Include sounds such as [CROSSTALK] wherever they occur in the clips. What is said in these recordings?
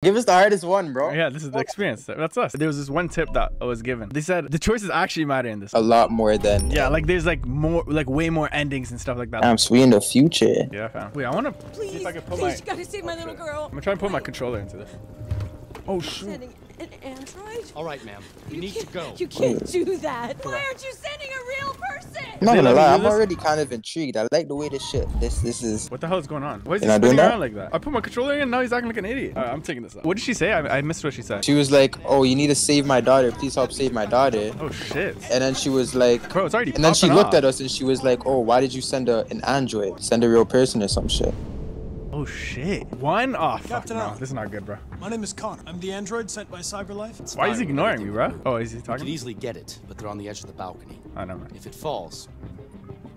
Give us the hardest one, bro. Yeah, this is the experience. That's us. There was this one tip that I was given. They said the choices actually matter in this. A lot more than. Yeah, like there's like more, like way more endings and stuff like that. I'm sweet in the future. Yeah, fam. Wait, I want to see Please, if I can put please, my. you gotta save my little girl. I'm gonna try and put my controller into this. Oh shoot. Sending an android? All right, ma'am. We You need to go. You can't do that. Why aren't you sending a real person? I'm not gonna lie, I'm already kind of intrigued. I like the way this shit. This this is. What the hell is going on? Why is he You're not doing spinning around like that? I put my controller in, now he's acting like an idiot. Alright, I'm taking this out. What did she say? I, I missed what she said. She was like, "Oh, you need to save my daughter. Please help save my daughter." Oh shit. And then she was like, Bro, it's already and then she popping looked at us and she was like, "Oh, why did you send a, an android? Send a real person or some shit." Oh shit. One? Oh fuck Captain no. Al. This is not good, bro. My name is Connor. I'm the android sent by CyberLife. Why is he ignoring me, bro? Oh, is he We could talking? easily get it, but they're on the edge of the balcony. I know. If it falls,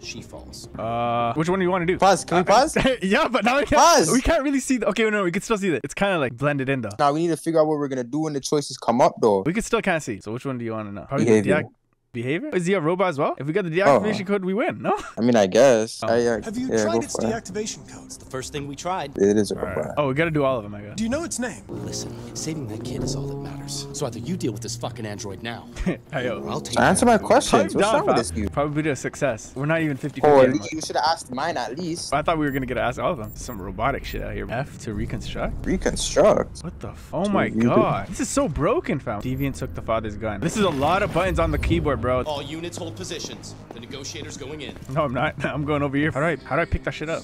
she falls. Uh, which one do you want to do? Pause. Can we pause? [LAUGHS] yeah, but now we can't. Pause. We can't really see. The, okay, no, we can still see that. It's kind of like blended in though. Now we need to figure out what we're gonna do when the choices come up, though. We can still can't see. So which one do you want to know? Probably Behavior. deac- behavior. Is he a robot as well? If we got the deactivation code, we win. No. I mean, I guess. Oh. I, uh, Have you yeah, tried its for it. deactivation codes? The first thing we tried. It is a All right. robot. Oh, we gotta do all of them, I guess. Do you know its name? Listen, saving that kid is all that matters. So either you deal with this fucking android now, [LAUGHS] hey, yo. I'll take Answer my of questions. Calm What's down, wrong with this dude? Probably a success. We're not even 50 Oh, 50 you should have asked mine at least. I thought we were gonna get to ask all of them. Some robotic shit out here. F to reconstruct. Reconstruct. What the? F- oh my you do. god. This is so broken, fam. Deviant took the father's gun. This is a lot of buttons on the keyboard, bro. All units hold positions. The negotiator's going in. No, I'm not. [LAUGHS] I'm going over here. All right. How do I pick that shit up?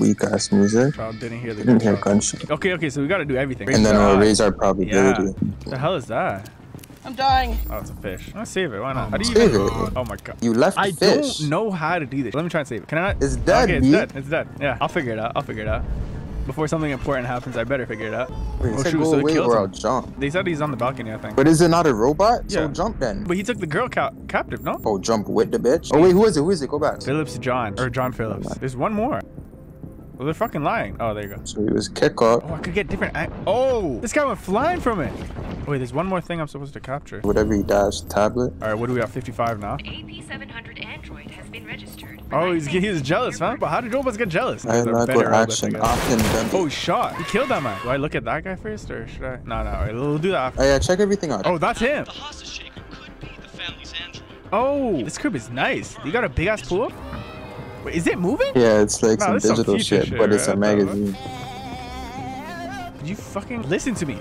Weak ass music. Bro, didn't hear the Didn't hear gunshot. gunshot. Okay, okay, so we gotta do everything. And then Raise our we'll eyes. raise our probability. The hell is that? I'm dying. Oh, it's a fish. I'll save it. Why not? How do you Save even? it. Oh my god. You left the I fish. don't know how to do this. Let me try and save it. Can I not? It's dead, Okay, it's dead. It's dead. Yeah, I'll figure it out. I'll figure it out. Before something important happens, I better figure it out. Wait, Oh, it said shoot, go so away or. I'll jump. They said he's on the balcony, I think. But is it not a robot? Yeah. So jump then. But he took the girl ca- captive, no? Oh, jump with the bitch. Oh wait, who is it? Who is it? Go back. Phillips John or John Phillips. There's one more. Well, they're fucking lying. Oh, there you go. So he was kick up. Oh, I could get different. Oh, this guy went flying from it. Wait, there's one more thing I'm supposed to capture. Whatever he dashed, tablet. All right, what do we have? 55 now. AP700 Android has been registered. Oh, he's he's jealous, man. But how did robots get jealous? I They're like what action guess. often done. Oh, he shot. He killed that man. Do I look at that guy first, or should I? No, no. All right, we'll do that after. Oh yeah, check everything out. Oh, that's him. The hostage shaker could be the family's android. Oh, this crib is nice. You got a big ass pool. Wait, is it moving? Yeah, it's like Nah, some this some digital shit, shit, but it's a magazine. Could you fucking listen to me?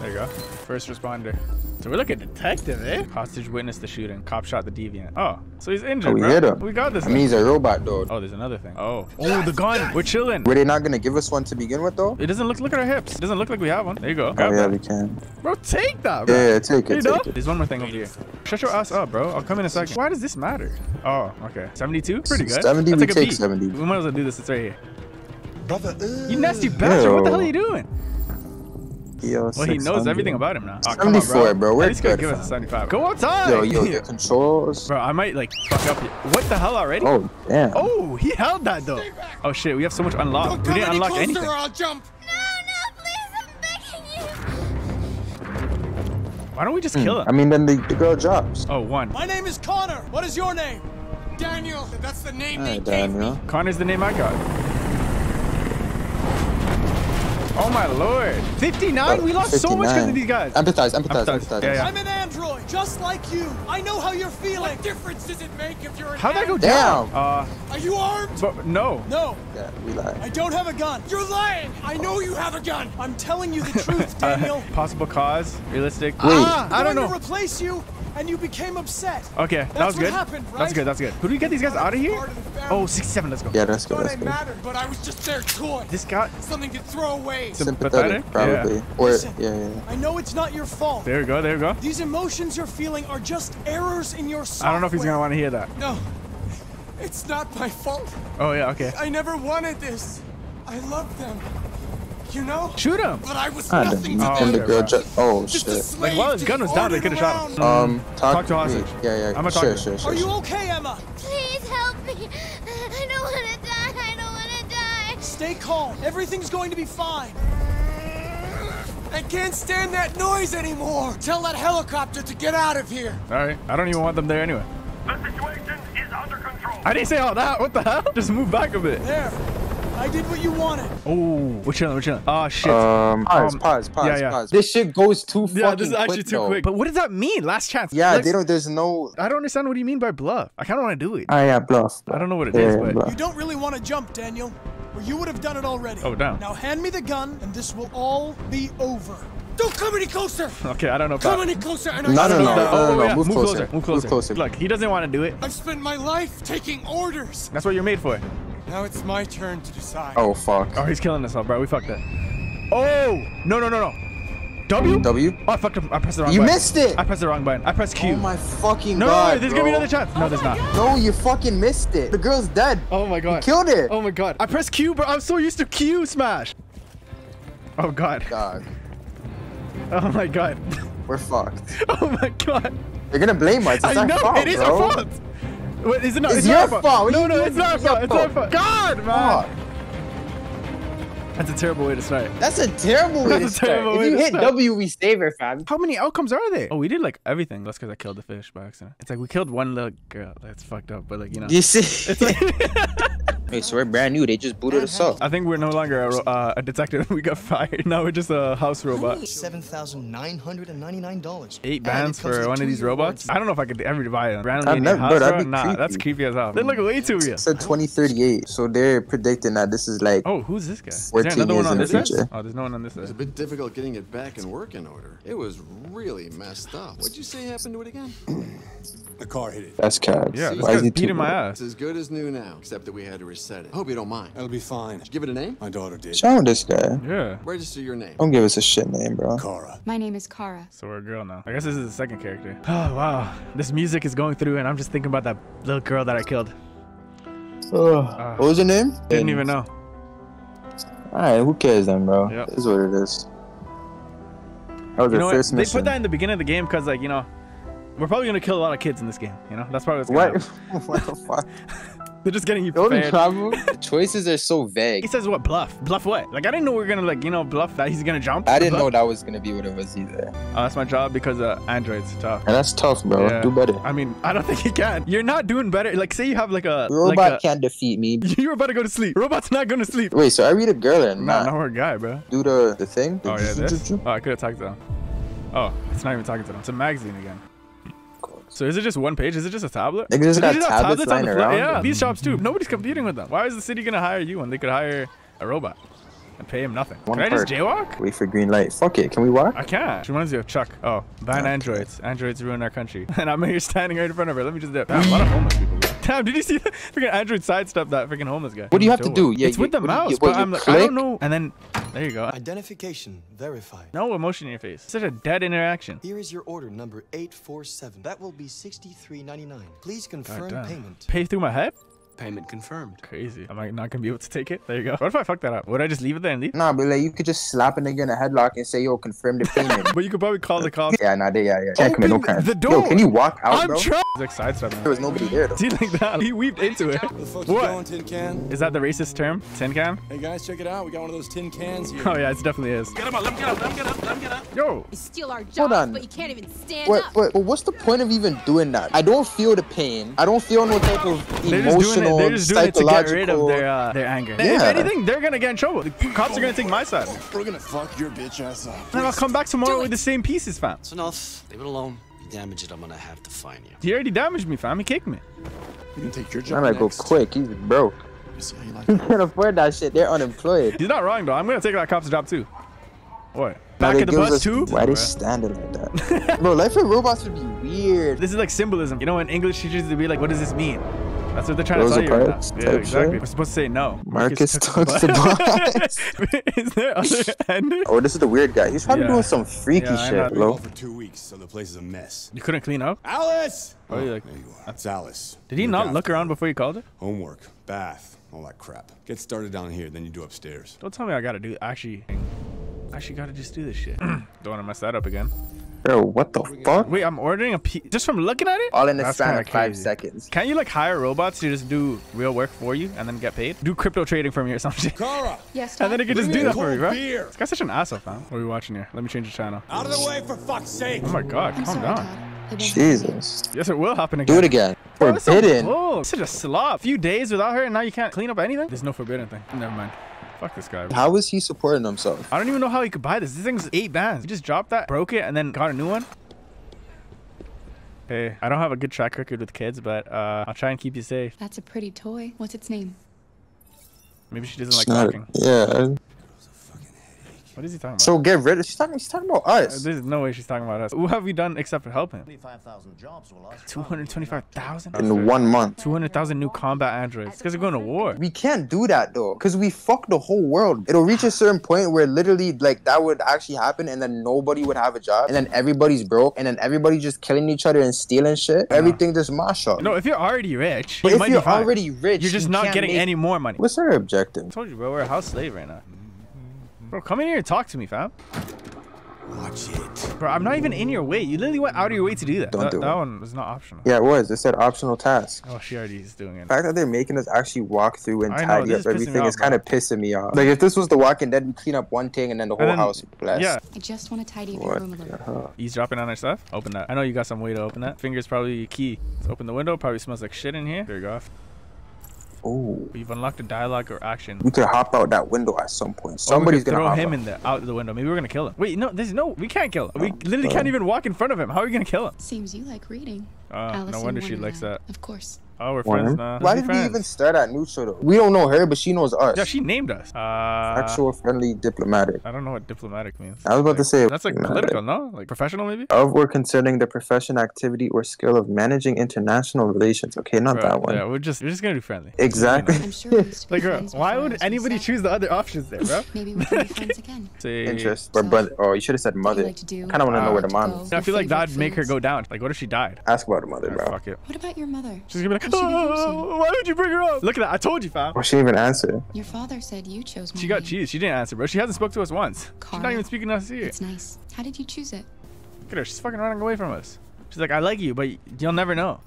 There you go. First responder. So we're looking detective, eh? Hostage witnessed the shooting. Cop shot the deviant. Oh, so he's injured, Oh, we bro. hit him. We got this. I mean, he's a robot though. Oh, there's another thing. Oh. Oh, the gun. We're chilling. Were they not gonna give us one to begin with though? It doesn't look. Look at our hips. It doesn't look like we have one. There you go. Oh Grab yeah, that. we can. Bro, take that, bro. Yeah, yeah, take You it, know? take it. There's one more thing over here. Shut your ass up, bro. I'll come in a second. Why does this matter? Oh, okay. 72? Pretty good. 70, That's we like take B. 70. We might as well do this. It's right here. Brother, You nasty bastard. What the hell are you doing? Yo, Well, he knows everything about him now. Oh, come on, 74, bro. We're At least gotta good, give us a fam. 75. Go outside. Yo, yo, your [LAUGHS] controls. Bro, I might like fuck up. What the hell already? Oh damn. Oh, he held that though. Oh shit, we have so much unlocked. We didn't unlock anything. I'll jump. Why don't we just hmm. kill him? I mean, then the, the girl drops. Oh, one. My name is Connor. What is your name? Daniel, that's the name Alright, Daniel. Connor's the name I got. Oh my lord. 59? We lost so much because of these guys. Empathize, empathize, Empathize. empathize. Yeah, yeah. I'm an android, just like you. I know how you're feeling. What difference does it make if you're an How'd that go Damn. down? Uh, Are you armed? but no. No, Yeah, we lie. I don't have a gun. You're lying. I know you have a gun. I'm telling you the [LAUGHS] truth, Daniel. Possible cause, realistic. Wait. Ah, I don't know. to replace you, and you became upset. Okay, that That's was good. happened, That's good, that's good. Could we get these guys out of here? Part of the family. Oh, 67, let's go. Yeah, that's good. Thought That's I good. mattered, but I was just their toy. This guy, Something to throw away. sympathetic? Sympathetic, probably. Or Listen. yeah, yeah. yeah. I know it's not your fault. There we go, there we go. These emotions you're feeling are just errors in your software. I don't know if he's gonna want to hear that. No, it's not my fault. Oh yeah, okay. I never wanted this. I love them. You know? Shoot him. But I was Ah, nothing then, to Oh, them. the girl just. Oh Just shit. Like while his gun was down, they could have shot him. Um, talk, Talk to me. hostage. Yeah, yeah. I'ma talk sure, to sure, sure, Are you okay, Emma? Please help me. I don't want to die. I don't want to die. Stay calm. Everything's going to be fine. I can't stand that noise anymore. Tell that helicopter to get out of here. All right, I don't even want them there anyway. The situation is under control. I didn't say all that. What the hell? Just move back a bit. There. I did what you wanted. Oh, we're chilling, we're chilling. Oh shit. Um, pause, Um, pause, pause, yeah, yeah. pause. This shit goes too fucking yeah, this is actually quick, too though. quick. But what does that mean? Last chance. Yeah, Like, they don't. There's no. I don't understand what you mean by bluff. I kind of want to do it. Ah, yeah, bluff. I don't know what it is, Yeah, but bluff. You don't really want to jump, Daniel, or you would have done it already. Oh, damn. Now hand me the gun, and this will all be over. Don't come any closer! [LAUGHS] okay, I don't know. Come that- any closer and I No, no, swear- no, no, Oh, no, yeah, Move move closer. closer. Move closer. Move closer. Look, he doesn't want to do it. I've spent my life taking orders. That's what you're made for. Now it's my turn to decide. Oh fuck. Oh, he's killing us all, bro. We fucked it. Oh! No, no, no, no. W? W. Oh, I fucked up. I pressed the wrong You button. missed it. I pressed the wrong button. I pressed Q. Oh my fucking no, god. there's gonna be another chance. No, there's not. No, you fucking missed it. The girl's dead. Oh my god. Killed it. Oh my god. I pressed Q, bro. I'm so used to Q smash. Oh god. Dog, Oh my god. we're fucked. [LAUGHS] Oh my god. They're gonna blame us. It's I our know fault, it is bro. our fault. What, is it not? It's It's, your not our fault. No, no, it's not our It's your fault. It's our fault. fault. God, man. Fuck. That's a terrible way to start. That's a terrible way to That's a start. terrible If way you to hit start. W, we save her, fam. How many outcomes are there? Oh, we did like everything. That's because I killed the fish by accident. It's like we killed one little girl. That's fucked up, but like you know. You see? [LAUGHS] Hey, so we're brand new. They just booted us up. I think we're no longer a, uh, a detective. [LAUGHS] We got fired. Now we're just a house robot. Seven thousand nine hundred and ninety-nine dollars. Eight bands for one of these robots. I don't know if I could ever buy them. Randomly I've in never- house, bro, bro? that'd be Nah, creepy. that's creepy as hell. They look way too real. It said 2038, so they're predicting that this is like. Oh, who's this guy? Is there another one on this the side? Oh, there's no one on this It was a bit difficult getting it back in working order. It was really messed up. What'd you say happened to it again? [CLEARS THROAT] The car hit it. That's cat. Yeah, this Why is guy's he beating my ass. It's as good as new now, except that we had to reset it. Hope you don't mind. That'll be fine. Did you give it a name? My daughter did. What's wrong with this guy? Yeah. Register your name. Don't give us a shit name, bro. Kara. My name is Kara. So we're a girl now. I guess this is the second character. Oh, [SIGHS] wow. This music is going through, and I'm just thinking about that little girl that I killed. Ah. what was her name? Didn't even know. Alright, who cares then, bro? Yep. This is what it is. That was You the know what? first They put that in the beginning of the game because, like, you know, we're probably gonna kill a lot of kids in this game. You know, that's probably what's gonna What? happen. [LAUGHS] what the fuck? [LAUGHS] They're just getting you The only prepared. problem, [LAUGHS] the choices are so vague. He says what? Bluff. Bluff what? Like I didn't know we were gonna like you know bluff that he's gonna jump. I didn't Bluff? know that was gonna be what it was either. Oh, that's my job because uh, Android's tough. And that's tough, bro. Yeah. Do better. I mean, I don't think he can. You're not doing better. Like, say you have like a Robot like a, can't defeat me. You're about to go to sleep. Robot's not going to sleep. Wait, so I read a girl and No, not? no, we're a guy, bro. Do the the thing? The Oh yeah, this. ju- ju- Oh, I could have talked to them. Oh, it's not even talking to them. It's a magazine again. So is it just one page? Is it just a tablet? Niggas just Do they got have tablets on the around? Yeah, these shops too. Nobody's competing with them. Why is the city gonna hire you when they could hire a robot and pay him nothing? One Can I just jaywalk? Wait for green light. Fuck it. Can we walk? I can't. She reminds me of Chuck. Oh, ban androids. Androids ruin our country. [LAUGHS] And I'm here standing right in front of her. Let me just dip. Damn, a lot of homeless people. bro. Damn, did you see that [LAUGHS] freaking android sidestep that freaking homeless guy? What do you have to do? Yeah, it's you- with the do you- mouse, what, but I'm like, I don't know. And then, there you go. Identification verified. No emotion in your face. Such a dead interaction. Here is your order number 847. That will be 63.99. Please confirm payment. Pay through my head? Payment confirmed. Crazy. Am I not gonna be able to take it? There you go. What if I fuck that up? Would I just leave it there and leave? Nah, but like you could just slap a nigga in a headlock and say, "Yo, confirm the payment." [LAUGHS] But you could probably call the cops. yeah, nah, they, yeah, yeah. Can't commit no crime. the Yo, door. can you walk out, I'm bro? trying. Like sidestepping. There was nobody there though. [LAUGHS] See like that? He weaved into it. The What? going, tin can. Is that the racist term? Tin can? Hey guys, check it out. We got one of those tin cans here. Oh yeah, it definitely is. Get him up, let him get up, let him get up, let him get up. Yo, You steal our jobs, Hold on. but you can't even stand What, up. but, but what's the point of even doing that? I don't feel the pain. I don't feel no type of they're just doing it. emotional, They're just doing it to get psychological. rid of their uh, their anger. If anything, they're gonna get in trouble. The cops are gonna take my side. We're gonna fuck your bitch ass up. And I'll come back tomorrow with the same pieces, fam. It's enough. Leave it alone. You damage it, I'm gonna have to fine you. He already damaged me, fam. He kicked me. You can take your job. I'm gonna go quick. He's broke. You see how you like He can't afford that shit. They're unemployed. He's not wrong though. I'm gonna take that cop's job too. What? Back they at the bus us- too? Why they Bruh. standing like that? [LAUGHS] Bro, life with robots would be weird. This is like symbolism. You know, when English teachers to be like, what does this mean? That's what they're trying Rosa to tell you. Right now. Yeah, exactly. Shit? We're supposed to say no. Markus took [LAUGHS] talks the to bus. is there other [LAUGHS] enders? Oh, this is the weird guy. He's probably Yeah. doing some freaky Yeah, I shit, know. Been off bro. for two weeks, so the place is a mess. You couldn't clean up? Alice! Oh, you like- there you are. That's Alice. Did he Look not look around before you called her? Homework, bath, all that crap. Get started down here, then you do upstairs. Don't tell me I gotta do. Actually, actually gotta just do this shit. [CLEARS THROAT] Don't wanna mess that up again. Bro, what the fuck? Wait, I'm ordering a P just from looking at it. All in the That's span kinda five crazy. seconds. Can't you like hire robots to just do real work for you and then get paid? Do crypto trading for me or something? shit. Kara! [LAUGHS] Yes, And then it could just do that for me, cold bro. beer. This guy's such an asshole, fam. What are we watching here? Let me change the channel. Out of the way, for fuck's sake! Oh my god, I'm calm sorry, down. Todd. Jesus. Yes, it will happen again. Do it again. Bro, that's so Forbidden? bull. Such a slop. Few days without her, and now you can't clean up anything. There's no forbidden thing. Never mind. Fuck this guy. bro. How is he supporting himself? I don't even know how he could buy this. This thing's eight bands. He just dropped that, broke it, and then got a new one. Hey, I don't have a good track record with kids, but uh, I'll try and keep you safe. That's a pretty toy. What's its name? Maybe she doesn't like It's not- talking. yeah. What is he talking about? So get rid of. She's talking. She's talking about Uh, us. There's no way she's talking about us. What have we done except for help him? 25,000 jobs were lost. 225,000? In one month. 200,000 new combat androids. Because guys are going to war. We can't do that though, because we fuck the whole world. It'll reach a certain point where literally like that would actually happen, and then nobody would have a job, and then everybody's broke, and then everybody's just killing each other and stealing shit. Everything just mash up. No, if you're already rich, But you if might you're be fine. already rich, you're just you not getting make- any more money. What's our objective? I told you, bro, we're a house slave right now. Bro, come in here and talk to me, fam. Watch it. Bro, I'm not even in your way. You literally went out of your way to do that. Don't that, do that it. one was not optional. Yeah, it was. It said optional task. Oh, she already is doing it. The fact that they're making us actually walk through and I know, tidy this up is everything is kind of pissing me off. Like if this was The Walking Dead, we clean up one thing and then the whole then- house would be blessed. Yeah, I just want to tidy up your What room a little. hell? eavesdropping on our stuff. Open that. I know you got some way to open that. Finger's probably key. Let's open the window. Probably smells like shit in here. There you go. Oh, We've unlocked a dialogue or action. we could hop out that window at some point. Or Somebody's gonna throw hop him out. in there, out the window. Maybe we're gonna kill him. Wait, no, there's no. We can't kill him. We Oh, literally can't even walk in front of him. How are we gonna kill him? Seems you like reading. Uh, Alice no wonder she likes that. Wonderland. Of course. Oh, we're Why? friends now. Why did be we even start at neutral though? We don't know her, but she knows us. Yeah, she named us. Uh, Actual friendly diplomatic. I don't know what diplomatic means. I was about to say that's like diplomatic. political, no? Like professional, maybe. Of or concerning the profession, activity, or skill of managing international relations. Okay, not Bro, that one. Yeah, we're just we're just gonna do friendly. Exactly. I'm sure we used to be Like, bro, why would anybody Miss choose the other options there, bro? Maybe we can be friends [LAUGHS] again. Say, Interest. Or So, brother. Oh, you should have said What do mother. like to do? Kind of want to know where the to mom is. I feel like that'd make her go down. Like, what if she died? Ask about the mother, bro. fuck it. What about your mother? She's gonna be like, Is she divorcing? Oh, why would you bring her up? Look at that. I told you, fam. Well, she even answer. Your father said you chose my She got cheese. She didn't answer, bro. She hasn't spoke to us once. She's not even speaking to us here. It's nice. How did you choose it? Look at her. She's fucking running away from us. She's like, I like you, but you'll never know.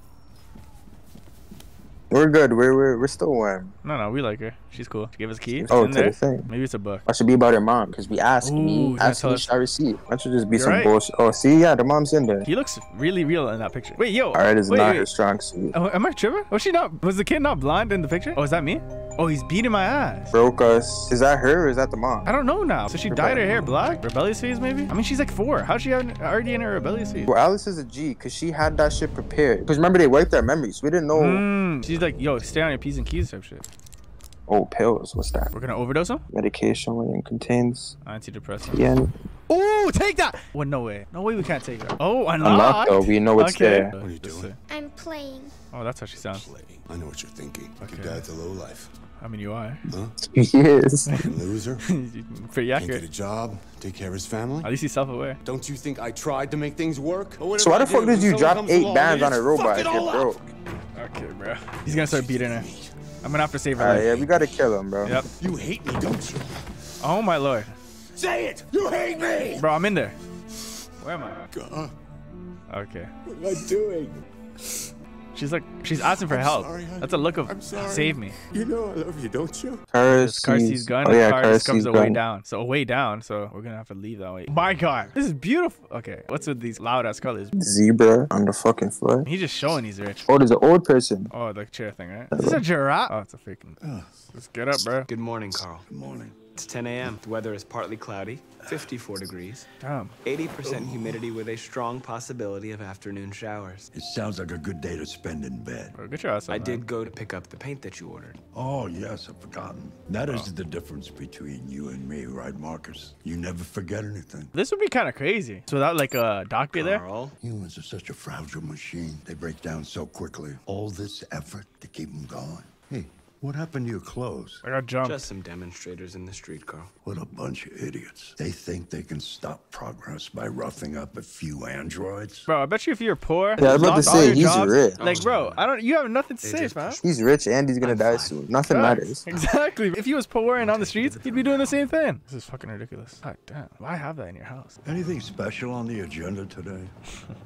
We're good. We're we're, we're still warm. No, no, we like her. She's cool. She gave us a key. Oh, to the thing. Maybe it's a book. I should be about her mom because we asked Ooh, me, you gotta ask tell me, shall receive. That should just be You're some right. bullshit. Oh, see, yeah, the mom's in there. He looks really real in that picture. Wait, yo. All right, is wait, not wait. her strong suit. Oh, am I tripping? Was she not? Was the kid not blind in the picture? Oh, is that me? Oh, he's beating my ass. Broke us. Is that her or is that the mom? I don't know now. So she dyed her hair black? Rebellious phase, maybe? I mean, she's like four. How's she have- already in her rebellious phase? Well, Alice is a G because she had that shit prepared. Because remember, they wiped our memories. We didn't know. Mm, she's like, yo, stay on your P's and Q's type shit. Oh, pills. What's that? We're gonna overdose him? Medication and contains Antidepressant. TN. Oh, take that! Well, no way. No way we can't take that. Oh, unlocked. Unlocked though. We know it's okay. there. What are you doing? I'm playing. Oh, that's how she sounds. Playing. I know what you're thinking. Okay. Your dad's a lowlife. I mean, you are. Huh? [LAUGHS] He is. Fucking loser. [LAUGHS] Pretty accurate. Can't get a job, take care of his family. At least he's self-aware. Don't you think I tried to make things work? So why the fuck did you drop eight along, bands on a robot if it you're all up? broke? Okay, bro. He's gonna start beating her. I'm gonna have to save her life. yeah, we gotta kill him, bro. Yep. You hate me, don't you? Oh my lord. Say it! You hate me! Bro, I'm in there. Where am I? God, Okay. what am I doing? She's like, she's asking for I'm help. sorry, honey. That's a look of I'm sorry. save me. You know I love you, don't you? Car Car sees gun, Oh yeah, car car just comes sees a way gun. down. So a way down. So we're gonna have to leave that way. My God, this is beautiful. Okay, what's with these loud ass colors? Zebra on the fucking foot. He's just showing he's rich. Oh, there's an old person. Oh, the chair thing, right? This is this a giraffe? Oh, it's a freaking. Let's get up, bro. Good morning, Carl. Good morning. It's 10 a.m. The weather is partly cloudy, 54 degrees, Damn. 80% humidity with a strong possibility of afternoon showers. It sounds like a good day to spend in bed. Bro, get your ass up. I man. did go to pick up the paint that you ordered. Oh, yes, I've forgotten. That oh. is the difference between you and me, right, Markus? You never forget anything. This would be kind of crazy. So without like a doctor there. Humans are such a fragile machine. They break down so quickly. All this effort to keep them going. Hey, what happened to your clothes? I got jumped. just some demonstrators in the street, Carl. What a bunch of idiots. They think they can stop progress by roughing up a few androids. Bro, I bet you if you're poor, Yeah, I was about to say, your he's jobs, rich. Like, bro, I don't. You have nothing to say, just fam. He's rich and he's gonna I'm die fine. soon. Nothing Facts. matters. [LAUGHS] Exactly. If he was poor and on the streets, he'd be doing the same thing. This is fucking ridiculous. God damn. Why have that in your house? Anything special on the agenda today? [LAUGHS]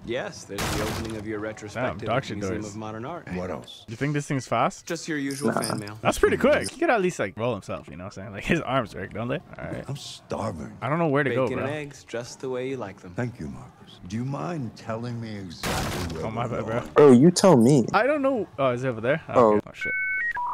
Yes, there's the opening of your retrospective at Dr. the Museum Doors. of Modern Art. What else? You think this thing's fast? Just your usual Nah. fan mail. That's pretty mm-hmm. quick. He could at least like roll himself, you know what I'm saying? Like [LAUGHS] his arms work, don't they? All right. I'm starving. I don't know where to Bacon go, bro. and eggs, just the way you like them. Thank you, Markus. Do you mind telling me exactly where Oh, my bad, bro. going? Bro, you tell me. I don't know. Oh, is it over there? Oh. okay. oh shit.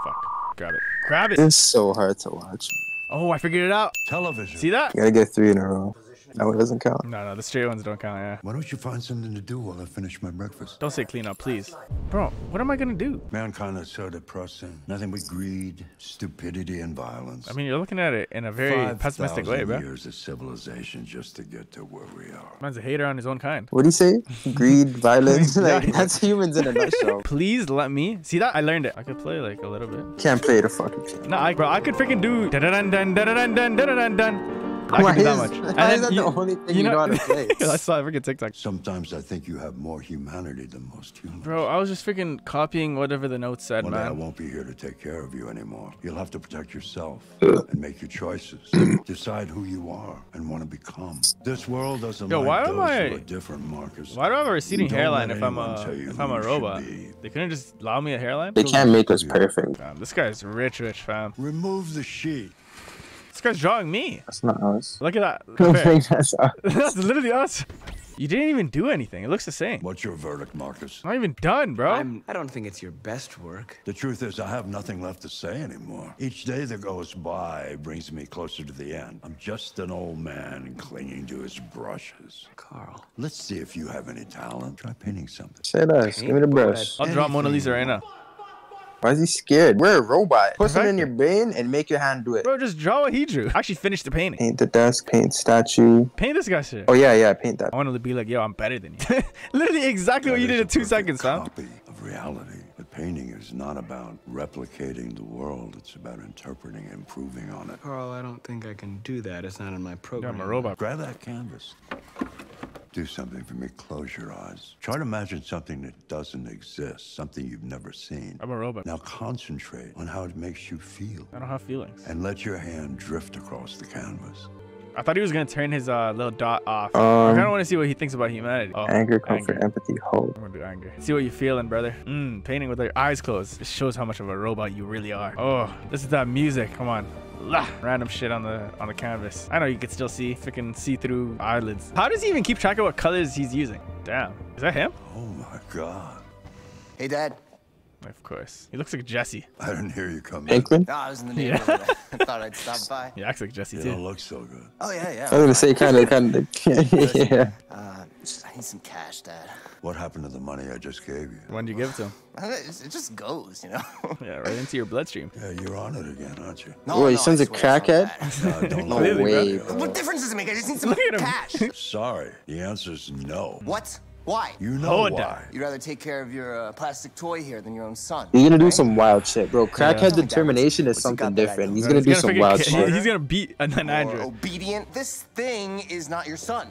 Fuck. Grab it. Grab it. It's so hard to watch. Oh, I figured it out. Television. See that? You gotta get three in a row. No, it doesn't count. No, no, the straight ones don't count, yeah. Why don't you find something to do while I finish my breakfast? Don't say clean up, please. Bro, what am I gonna do? Mankind is so depressing. Nothing but greed, stupidity, and violence. I mean, you're looking at it in a very pessimistic way, 5,000 bro. years of civilization just to get to where we are. Man's a hater on his own kind. What do you say? [LAUGHS] Greed, violence. [LAUGHS] Like that's humans in a nutshell. [LAUGHS] Please let me see that. I learned it. I could play like a little bit. Can't play the fucking piano. No, I, bro, I could freaking do dun dun dun dun dun dun dun dun dun. I Why can do that is- much. why is that the only thing you know how to play? I saw a freaking TikTok. Sometimes I think you have more humanity than most humans. Bro, I was just freaking copying whatever the note said, One day I won't be here to take care of you anymore. You'll have to protect yourself [COUGHS] and make your choices. Decide who you are and want to become. This world doesn't Yo, like why those am who I- are different, Markus. Why do I have a receding hairline if I'm a if I'm a robot? They couldn't just allow me a hairline? They can't make us perfect. Fam, this guy's rich, rich, fam. Remove the sheet. This guy's drawing me. That's not us. Look at that. [LAUGHS] Don't think that's us. [LAUGHS] That's literally us. You didn't even do anything. It looks the same. What's your verdict, Markus? Not even done, bro. I'm, I don't think it's your best work. The truth is, I have nothing left to say anymore. Each day that goes by brings me closer to the end. I'm just an old man clinging to his brushes. Carl. Let's see if you have any talent. Try painting something. Say less. Give me the brush. I'll draw Mona Lisa right now. Why is he scared? We're a robot. Put something in your brain and make your hand do it. Bro, just draw what he drew. Actually, finish the painting. Paint the desk, paint statue. Paint this guy shit. Oh yeah, yeah, paint that. I wanted to be like, yo, I'm better than you. [LAUGHS] literally exactly what you did in a two perfect seconds, fam. Copy of reality. But painting is not about replicating the world. It's about interpreting and improving on it. Carl, I don't think I can do that. It's not in my Yeah, program. I'm a robot. Grab that canvas. Do something for me. Close your eyes. Try to imagine something that doesn't exist, something you've never seen. I'm a robot. Now concentrate on how it makes you feel. I don't have feelings. And let your hand drift across the canvas. I thought he was gonna turn his uh, little dot off. Um, I kind of want to see what he thinks about humanity. Oh, Anger, comfort, empathy, hope. I'm gonna do anger. See what you're feeling, brother. Mm, painting with your eyes closed. It shows how much of a robot you really are. Oh, this is that music. Come on. Lah. Random shit on the on the canvas. I know you can still see freaking see-through eyelids. How does he even keep track of what colors he's using? Damn. Is that him? Oh my God. Hey, Dad. Of course. He looks like Jesse. I didn't hear you coming. Pinkman? No, I was in the [LAUGHS] Yeah. neighborhood. I thought I'd stop by. He acts like Jesse You too. don't look so good. Oh, yeah, yeah. I was gonna say kind of, kind of. yeah. Uh, just, I need some cash, Dad. What happened to the money I just gave you? When did you give it to him? I don't know, It it just goes, you know? [LAUGHS] Yeah, right into your bloodstream. Yeah, you're on it again, aren't you? No, Wait, no, your son's I a swear it's not crackhead? bad. No, don't [LAUGHS] No lie. Way, bro. bro. What difference does it make? I just need some Look at him. cash. Sorry, the answer's no. what? Why? You know Hold why. You'd rather take care of your uh, plastic toy here than your own son. You're gonna do right? some wild shit, bro. Crackhead Yeah. determination is What's he got something that I different. don't? He's gonna do some wild shit. He's gonna beat an an Or android. obedient. This thing is not your son.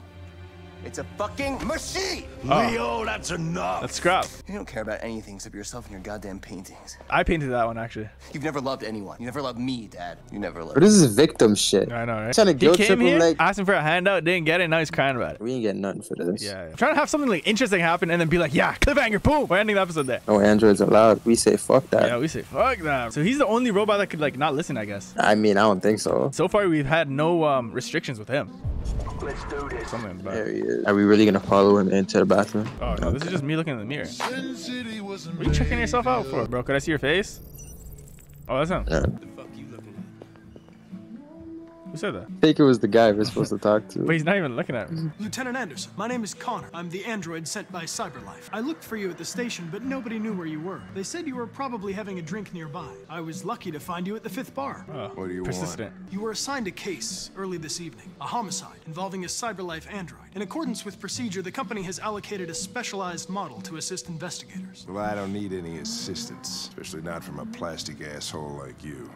It's a fucking machine. Leo, that's enough. Let's scrap. You don't care about anything except yourself and your goddamn paintings. I painted that one actually. You've never loved anyone. You never loved me, Dad. You never loved. But this is victim shit. I know, right? Trying to he guilt came trip him here, like asked him for a handout, didn't get it, now he's crying about it. we ain't getting nothing for this. Yeah, yeah. Trying to have something like interesting happen and then be like, yeah, cliffhanger, boom, we're ending the episode there. No androids allowed. We say fuck that. Yeah, we say fuck that. So he's the only robot that could like not listen, I guess. I mean, I don't think so. So far, we've had no um, restrictions with him. Let's do this. Something about There he is. Are we really gonna follow him into the bathroom? Oh no, this is just me looking in the mirror. What are you checking yourself out for, bro? Could I see your face? Oh, that's him. Yeah. Who said that? I think it was the guy we're supposed to talk to. But he's not even looking at me. Lieutenant Anderson, my name is Connor. I'm the android sent by Cyberlife. I looked for you at the station, but nobody knew where you were. They said you were probably having a drink nearby. I was lucky to find you at the fifth bar. Oh, What do you persistent. You were assigned a case early this evening, a homicide involving a Cyberlife android. In accordance with procedure, the company has allocated a specialized model to assist investigators. Well, I don't need any assistance, especially not from a plastic asshole like you.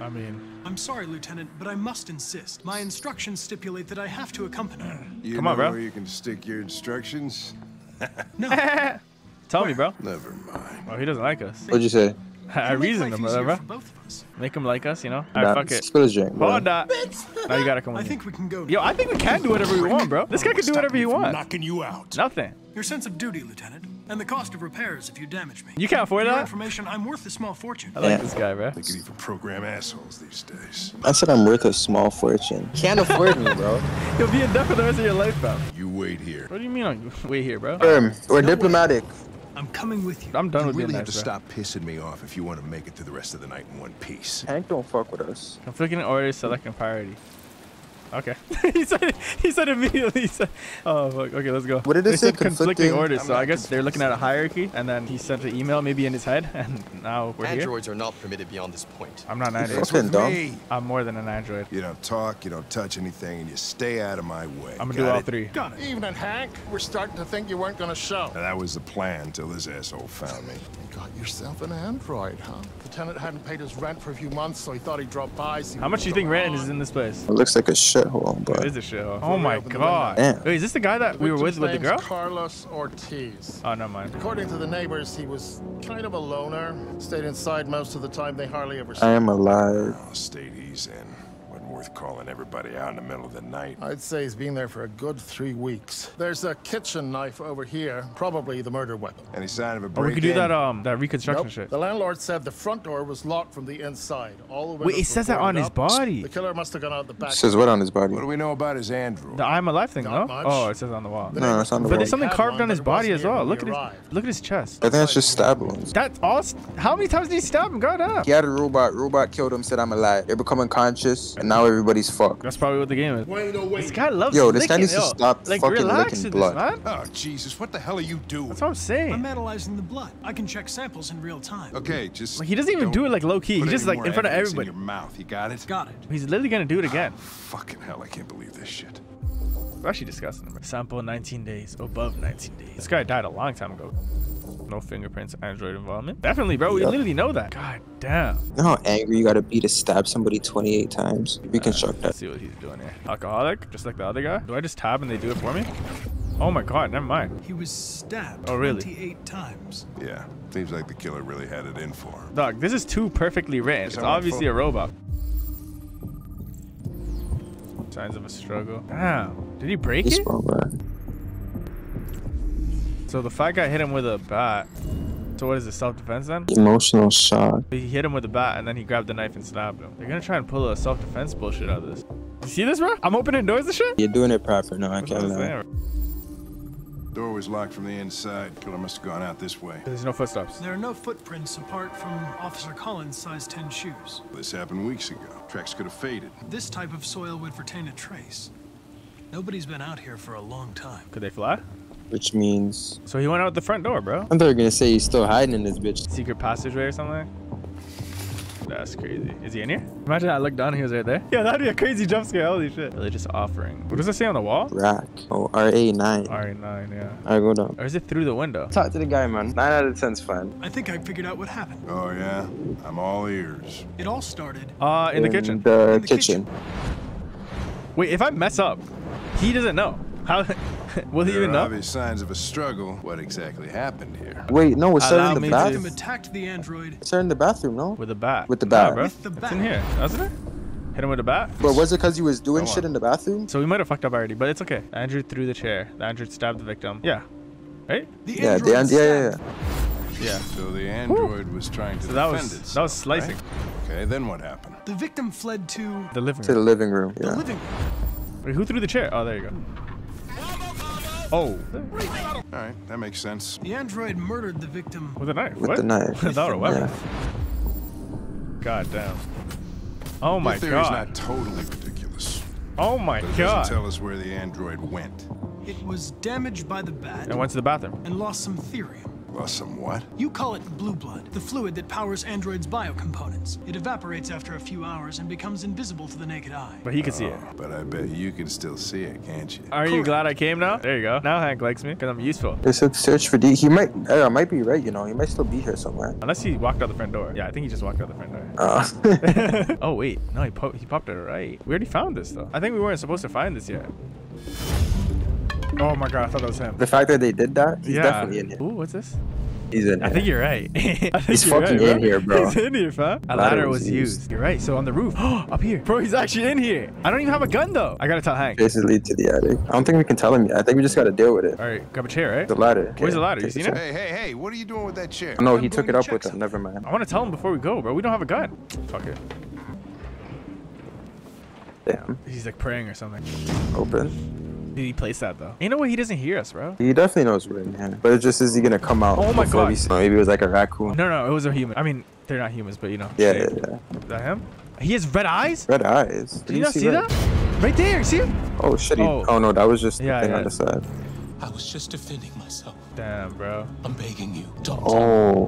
I mean, I'm sorry, Lieutenant, but I must insist. My instructions stipulate that I have to accompany you. You Come know on, bro. where you can stick your instructions? [LAUGHS] No, [LAUGHS] tell me, bro. Never mind. Oh, he doesn't like us. What'd you say? [LAUGHS] I It'll make reasoned him, bro. both of us. Make him like us, you know? Nah, Alright, fuck it. spill his drink, bro. Hold that. Now you gotta come I with me. think we can go. Yo, I think we can do whatever we want, bro. This guy can do whatever he Stop me from wants. Knocking you out. Nothing. Your sense of duty, Lieutenant, and the cost of repairs if you damage me. You can't afford For that? information, I'm worth a small fortune. I like Yeah. this guy, bro. They could even program assholes these days. I said I'm worth a small fortune. Can't afford me, bro. [LAUGHS] You'll be in debt for the rest of your life, bro. You wait here. What do you mean on wait here, bro? Firm. We're diplomatic. I'm coming with you. I'm done You with being really have nice, to bro. stop pissing me off if you want to make it through the rest of the night in one piece. Hank don't fuck with us. I'm Conflicting orders, selecting priority. Okay. [LAUGHS] he said he said immediately. He said, "Oh fuck. Okay, let's go." What did it they say? said conflicting Conflicting- orders, I'm so I guess they're looking at a hierarchy, and then he sent an email maybe in his head, [LAUGHS] and now we're here. Androids are not permitted beyond this point. I'm not an You android. fucking dumb. I'm more than an android. You don't talk, you don't touch anything, and you stay out of my way. I'm gonna Got do all it? three. Got it. Evening, Hank. We're starting to think you weren't gonna show. Now, that was the plan till this asshole found me. You got yourself an android, huh? The tenant hadn't paid his rent for a few months, so he thought he'd drop by. How much do you think rent on. is in this place? It looks like a shithole, It but is a shit. Oh my god. window. Wait, is this the guy that we were with with the name's girl? Carlos Ortiz. Oh, never mind. According to the neighbors, he was kind of a loner. Stayed inside most of the time. They hardly ever I saw him. am alive. Oh, state he's in. Wasn't worth calling everybody out in the middle of the night. I'd say he's been there for a good three weeks. There's a kitchen knife over here, probably the murder weapon. Any sign of a Oh, break we could do that um that reconstruction Nope. shit. The landlord said the front door was locked from the inside. All the windows Wait, it says that on boarded his body. The killer must have gone out the back. Says what on his body? What do we know about his android? The I'm alive thing, no? Much. Oh, it says on the wall. The No, neighbors it's on the But wall. there's something carved on his but it wasn't body as well. Look we at his look at his chest. I think it's just stab wounds. That's all. How many times did he stab him? God damn. He had a robot. Robot killed him. Said I'm alive. They're becoming conscious, and now everybody's fucked. That's probably what the game is. Wait, no, wait. This guy loves Yo, this guy licking, needs to stop like, fucking relax licking with blood. This, man. Oh, Jesus, what the hell are you doing? That's what I'm saying. I'm analyzing the blood. I can check samples in real time. Okay, just. Like, he doesn't even don't it like low key. put He's just like in front of everybody. In your mouth, you got it? Got it. He's literally gonna do it ah, again. Fucking hell, I can't believe this shit. It's actually disgusting. bro. Sample 19 days, above 19 days. This guy died a long time ago. No fingerprints, Android involvement. Definitely, bro. We Yep. literally know that. God damn. You know how angry you gotta be to stab somebody 28 times? Reconstruct Let's that. see what he's doing here. Alcoholic, just like the other guy. Do I just tab and they do it for me? Oh my god, never mind. He was stabbed Oh, really? 28 times. Yeah, seems like the killer really had it in for him. Dog, this is too perfectly written. It's Is that my obviously a robot. Signs of a struggle. Damn. Did he break This it? robot. So the fat guy hit him with a bat. So what is it, self-defense then? Emotional shock. He hit him with a bat and then he grabbed the knife and stabbed him. They're gonna try and pull a self-defense bullshit out of this. You see this, bro? I'm opening doors and shit? You're doing it proper. No, I That's what can't I'm lie. saying. Door was locked from the inside. Killer must have gone out this way. There's no footsteps. There are no footprints apart from Officer Collins' size 10 shoes. This happened weeks ago. Tracks could have faded. This type of soil would retain a trace. Nobody's been out here for a long time. Could they fly? Which means So he went out the front door, bro. I thought you were gonna say he's still hiding in this bitch. Secret passageway or something? That's crazy. Is he in here? Imagine I looked down and he was right there. Yeah, that'd be a crazy jump scare. Holy shit. Religious offering. What does it say on the wall? Rack. Oh, RA9. RA9, yeah. I go down. Or is it through the window? Talk to the guy, man. 9 out of 10's fine. I think I figured out what happened. Oh, yeah? I'm all ears. It all started Uh, in the kitchen. The, In the kitchen. kitchen. Wait, if I mess up, he doesn't know. How [LAUGHS] will he There even are know? obvious signs of a struggle. What exactly happened here? Wait, no, it's Allow starting in me the to- Victim attacked the android. It's starting in the bathroom, no? With a bat. With the Nah, bat. bro. With the It's in here, wasn't it? Hit him with a bat. But was it because he was doing Go shit on. in the bathroom? So we might have fucked up already, but it's okay. Android threw the chair. The Android stabbed the victim. Yeah. Right? The Yeah, android the, and- yeah, yeah, yeah. Yeah. So the android was trying to So that defend was itself. that was slicing. right? Okay, then what happened? The victim fled to The living To the living room. the living room. Wait, who threw the chair? Oh, there you go. Oh, All right, that makes sense. The android murdered the victim. with a knife. With what? the knife. Without a weapon. Yeah. God damn. Oh my Your theory's god. not totally ridiculous. Oh my But it god. doesn't tell us where the android went. It was damaged by the bat And went to the bathroom. and lost some thirium. Lost some what? You call it blue blood, the fluid that powers androids' biocomponents. It evaporates after a few hours and becomes invisible to the naked eye. But he could see it. But I bet you can still see it, can't you? Are you glad I came now? There you go. Now Hank likes me because I'm useful. They said search for D. He might, uh, might be right, you know. He might still be here somewhere. Unless he walked out the front door. Yeah, I think he just walked out the front door. Uh, [LAUGHS] oh wait, no, he, po- he popped it right. We already found this though. I think we weren't supposed to find this yet. Oh my god, I thought that was him. the fact that they did that, he's yeah. definitely in here. Ooh, what's this? He's in I here. think you're right. [LAUGHS] Think He's you're fucking right, in here, bro. [LAUGHS] He's in here, fam. A Ladder ladder was was used. used. You're right. So on the roof. [GASPS] Up here. Bro, he's actually in here. I don't even have a gun, though. I gotta tell Hank. Faces lead to the attic. I don't think we can tell him yet. I think we just gotta deal with it. All right, grab a chair, right? The ladder. Where's the Okay, ladder? You take seen it? Hey, hey, hey, what are you doing with that chair? Oh, no, I'm he took going it up check with him. Never mind. I want to tell him before we go, bro. We don't have a gun. Fuck it. Damn. He's like praying or something. Open. Did he place that though? Ain't no way he doesn't hear us, bro. He definitely knows we're in here. But it's just, is he gonna come out? Oh my God. we Maybe it was like a raccoon. No, no, it was a human. I mean, they're not humans, but you know. Yeah, shape. yeah, yeah. Is that him? He has red eyes. Red eyes. Did you not see that? Right there. See him? Oh shit. He, Oh. oh. no, that was just Yeah, the thing yeah. on the side. I was just defending myself. Damn, bro. I'm begging you, don't. Oh.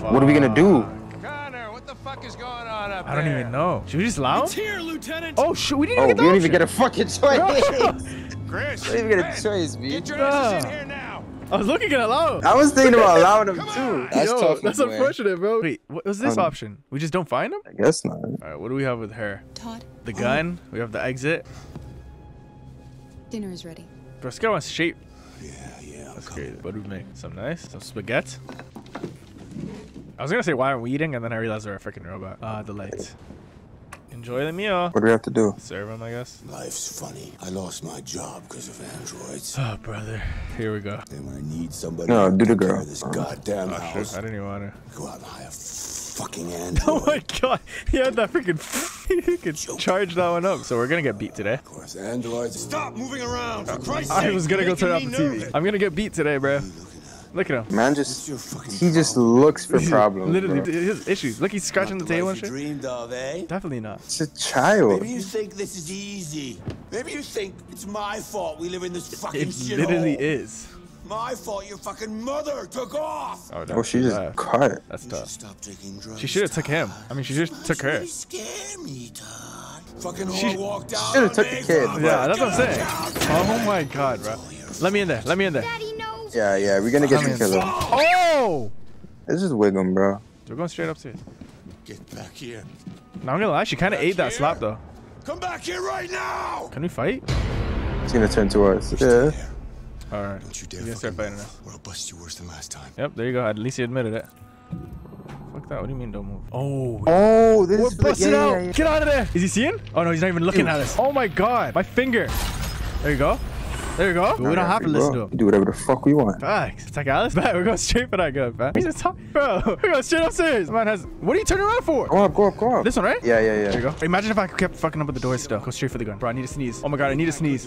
What are we gonna do? Connor, what the fuck is going on up I don't even know. Should we just allow It's here, Lieutenant. Oh shit, we didn't Oh, even we get don't even get a fucking choice. [LAUGHS] [LAUGHS] Chris, we don't even get a choice, B. get your asses in Bruh. here now. I was looking at allow. I was thinking about allowing him too. That's Yo, tough. That's man. unfortunate, bro. Wait, what was this Um, option? We just don't find him? I guess not. All right, what do we have with her? Todd, The gun. We have the exit. dinner is ready. Bro, let's go on shape. Yeah, yeah. That's crazy. What do we make? Some nice? Some spaghetti? I was gonna say why aren't we eating, and then I realized we're a freaking robot. Ah, the lights. Enjoy the meal. What do we have to do? Serve him, I guess. Life's funny. I lost my job because of androids. Oh, brother. Here we go. And when I need somebody No, do the girl. of this goddamn Oh, house, shit. I didn't even want to. go out and hire a fucking [LAUGHS] Oh my god. He had that freaking. [LAUGHS] he could charge that one up. So we're gonna get beat today. Of course, androids. Stop moving around, for Christ's I was gonna go turn off me the TV. nervous. I'm gonna get beat today, bro. Look at him. Man, just he just looks for [LAUGHS] problems. Literally, bro. his issues. Look, he's scratching the table and Life you shit. dreamed of, eh? Definitely not. It's a child. Maybe you think this is easy. Maybe you think it's my fault we live in this fucking It shithole. literally is. My fault your fucking mother took off. Oh, Oh, she just left. cut. That's tough. stop taking drugs. She should have took him. I mean, she just took her. You scare me, Todd. Fucking She- walked out Should've took the kid. Yeah, that's what I'm saying. Oh my god, bro. Let me in there. Let me in there. Daddy, no. Yeah, yeah, we're gonna get I'm you in. killed. Oh! This is just wig him, bro. We're going straight upstairs. Get back here. Now I'm gonna lie, she kind of ate that slap though. Come back here right now. Can we fight? He's gonna turn to us. Yeah. All right. Don't you dare We're gonna start fucking fighting move, us. or I'll bust you worse than last time. Yep, there you go. At least he admitted it. Fuck that. What do you mean don't move? Oh. Oh, this We're is busting yeah, out. yeah, yeah. Get out of there. Is he seeing? Oh no, he's not even looking Ew. at us. Oh my god, my finger. There you go. There you go. we don't have to listen to him. Do whatever the fuck we want. Facts. It's like Alice back. [LAUGHS] We're going straight for that gun, man. He's just talking, bro. We're going straight upstairs. Man has. What are you turning around for? Go up, go up, go up. This one, right? Yeah, yeah, yeah. There you go. Imagine if I kept fucking up with the door still. Go straight for the gun. Bro, I need to sneeze. Oh my god, I need to sneeze.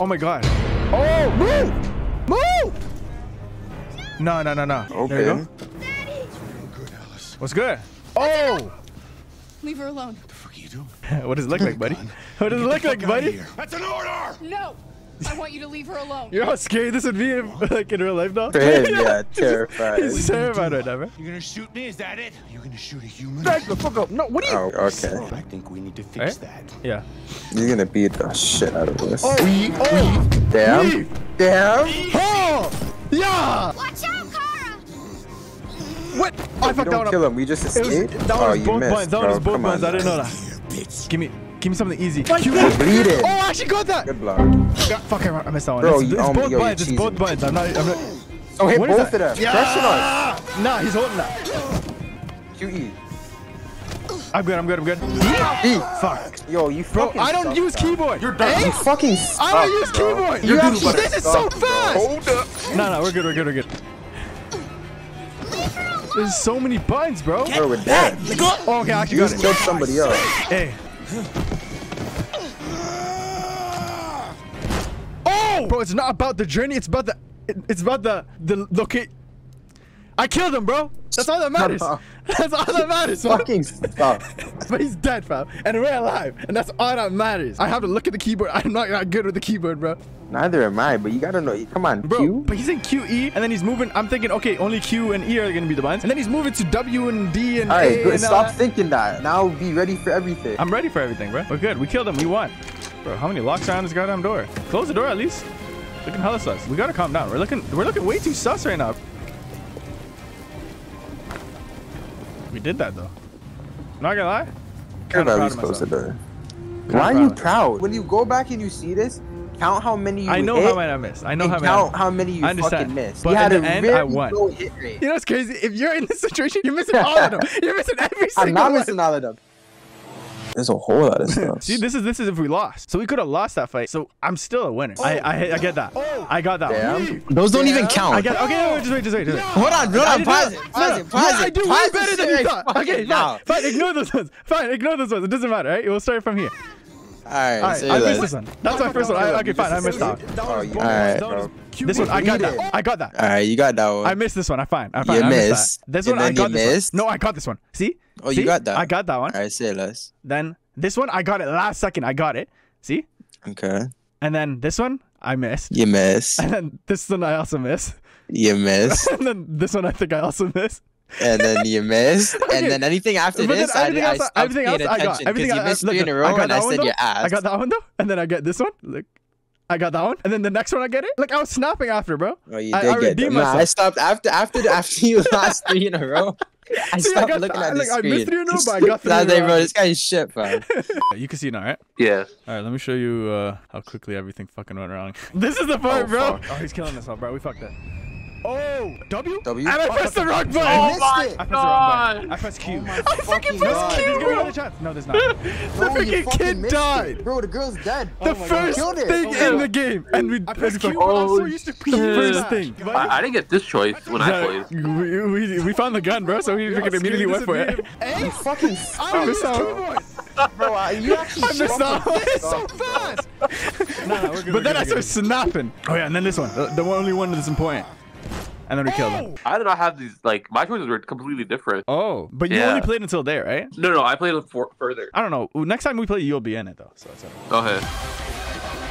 Oh my god. Oh, move! Move! No, no, no, no. There you Okay. go. What's good? Oh! Leave her alone. What the fuck are you doing? what does it look like, buddy? What does it look like, buddy? That's an order. No. I want you to leave her alone. You know how scary this would be if, like in real life, though? For [LAUGHS] him, yeah, terrified. He's terrified right now, man. You're gonna shoot me? Is that it? You're gonna shoot a human? Back the fuck up. No, what are you? Oh, okay. I think we need to fix Eh? that. Yeah. You're gonna beat the shit out of us. Oh, oh, Damn. Leave. Damn. oh, yeah. Watch out, Kara! What? I We fucked that one don't up. kill him. We just It was, that oh, one was you both missed, buttons. That bro. was both Come buttons. I on. didn't know that. Give me, give me something easy. You're bleeding. Oh, I actually got that. Good block. God, fuck, I I missed that one. Bro, it's, it's both yo, you're buttons. It's both cheesing. buttons. I'm not. I'm not. Oh, hit What is both that? of them. Yeah. Crushing us. Nah, he's holding that. QE. I'm good. I'm good. I'm good. B. Fuck. Yo, you Bro, eh? fucking I don't suck, use bro. keyboard. You're done. You fucking I suck, don't use bro. keyboard. You You're actually dude, this is so suck, bro. fast. Hold up. No, no, we're good. We're good. We're good. There's so many buttons, bro. Bro, we're dead. Oh, okay, I actually You got just it. killed somebody else. Hey. Bro, it's not about the journey. It's about the. It's about the the locate. I killed him, bro. That's all that matters. [LAUGHS] That's all that matters. bro. Fucking stop. [LAUGHS] But he's dead, fam, and we're alive, and that's all that matters. I have to look at the keyboard. I'm not that good with the keyboard, bro. Neither am I, but you gotta know. Come on, Bro, Q. but he's in QE, and then he's moving. I'm thinking, okay, only Q and E are gonna be the ones. and then he's moving to W and D and All A. right, good. and Stop that. thinking that. Now be ready for everything. I'm ready for everything, bro. We're good. We killed him. We won. Bro, how many locks are on this goddamn door? Close the door at least. Looking hella sus. We gotta calm down. We're looking we're looking way too sus right now. We did that though. Not gonna lie. Could Kinda at proud least of closed the door. Kinda Why are you proud? When you go back and you see this, count how many you I know hit, how many I missed. I know how many. Count how many you I understand. fucking missed. But you had in the a end, I very won. low hit rate. You know what's crazy? If you're in this [LAUGHS] situation, you're missing all of them. [LAUGHS] You're missing every single one. I'm not one. missing all of them. There's a whole lot of [LAUGHS] stuff. See, this is this is if we lost. So we could have lost that fight. So I'm still a winner. I, I I get that. I got that one. Those don't even count. I get. Okay, no, no, just wait, just wait, just wait. Hold on, hold I on, didn't pause do it, that. pause it, pause no, I do way better than you thought. Okay, now. fine, fine. Ignore those ones. Fine, ignore those ones. It doesn't matter, right? We'll start from here. Alright, All right, I missed this one. That's my first one. I, okay, fine. I missed that. Oh, Alright, bro. This one, I got that. I got that. Alright, you got that one. I missed this one. I fine. I fine. You I missed missed. that. This And one, I got this missed. one. No, I got this one. See? Oh, you got that. I got that one. Alright, say less. Then this one, I got it last second. I got it. See? Okay. And then this one, I missed. You missed. And then this one, I also missed. You missed. [LAUGHS] and then this one, I think I also missed. and then you missed. [LAUGHS] Okay. And then anything after But this, I, everything I else, stopped everything else I got. Everything you I- missed look, three in a I row, I got and I that one said though. your I got that one though, and then I get this one. Look, I got that one, and then the next one I get it. Like I was snapping after, bro. Oh, you I, did I get them. Nah, I stopped after after after you [LAUGHS] lost three in a row. I See, I stopped got looking that- at the like, I screen. missed three in a [LAUGHS] row, but I got three I in was a like, row. bro, this guy's shit, fam. you can see now, right? Yeah. All right, let me show you uh, how quickly everything fucking went wrong. [LAUGHS] this is the part, Oh, bro. fuck. Oh, he's killing us all, bro. We fucked it. Oh, W? W? And I Oh, pressed the fucking- wrong button. I missed I it. pressed the wrong button. I pressed Q. I fucking fucking pressed God. Q, There's bro. another chance. No, there's not. [LAUGHS] Bro, the you freaking fucking kid missed died. it. Bro, the girl's dead. The first Killed it. thing Oh, in yeah. the game, and we I pressed fucking- Q, but I'm so used to the first thing. I, I didn't get this choice when I Yeah, played. we, we, we found the gun, bro, so we freaking immediately went for it. [LAUGHS] You fucking I missed out. bro. uh, You actually I missed out. fucking [LAUGHS] It's so fast. but then I started snapping. Oh yeah, and then this one, the, the only one that's important. And then we killed him. I did not have these. Like my choices were completely different. Oh, but you Yeah. only played until there, right? No, no, I played for, further. I don't know. Next time we play, you'll be in it though. So it's all right. Go ahead.